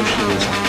emotional